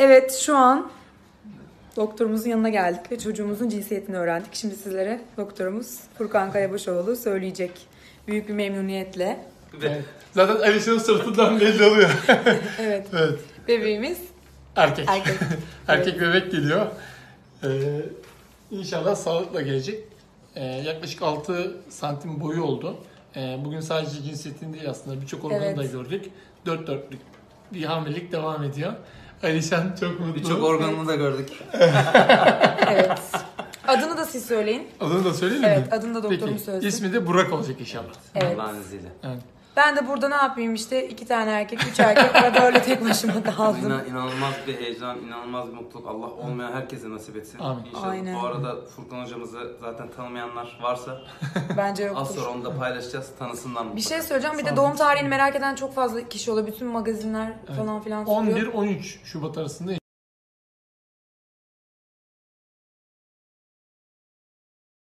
Evet şu an doktorumuzun yanına geldik ve çocuğumuzun cinsiyetini öğrendik. Şimdi sizlere doktorumuz Furkan Kayabaşoğlu söyleyecek büyük bir memnuniyetle. Evet. Zaten Alişan'ın sırtından belli oluyor. Evet evet. bebeğimiz Erkek. erkek. Erkek bebek geliyor. Ee, inşallah sağlıkla gelecek. Ee, yaklaşık 6 santim boyu oldu. Ee, bugün sadece cinsiyetini değil aslında birçok organı Evet. da gördük. Dört dörtlük bir hamilelik devam ediyor. Alişan çok mutlu. Birçok organını da gördük. Evet. Adını da siz söyleyin. Adını da söyleyelim mi? Evet adını da doktorumuz Peki. söylesin. İsmi de Burak olacak inşallah. Evet. Allah'ın izniyle. Evet. Ben de burada ne yapayım işte iki tane erkek, üç erkek arada öyle tek başıma kaldım. İnan, inanılmaz bir heyecan, inanılmaz bir mutluluk. Allah olmayan herkese nasip etsin. Amin. İnşallah Aynen. bu arada Furkan hocamızı zaten tanımayanlar varsa Bence az yoktur. sonra onu da paylaşacağız. Tanısınlar Bir mutlaka. şey söyleyeceğim bir de doğum tarihini merak eden çok fazla kişi oluyor. Bütün magazinler Evet. falan filan soruyor. 11-13 Şubat arasında